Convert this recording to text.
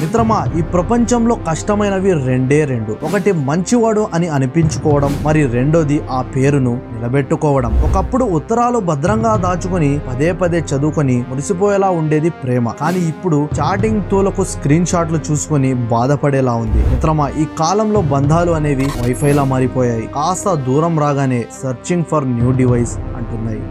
మిత్రమా ఈ ప్రపంచంలో కష్టమైనవి రెండే రెండు. ఒకటి మంచివాడు అని అనిపించుకోవడం మరి రెండోది ఆ పేరును నిలబెట్టుకోవడం. ఒకప్పుడు ఉత్తరాలు భద్రంగా దాచుకుని పదే పదే చదువుకొని మురిసిపోయేలా ఉండేది ప్రేమ. కానీ ఇప్పుడు చాటింగ్ తోలకు స్క్రీన్ షాట్లు చూసుకొని బాధపడేలా ఉంది. మిత్రమా ఈ కాలంలో బంధాలు అనేవి వైఫైలా మారిపోయాయి. కాస్త దూరం రాగానే సర్చింగ్ ఫర్ న్యూ డివైస్ అంటున్నాయి.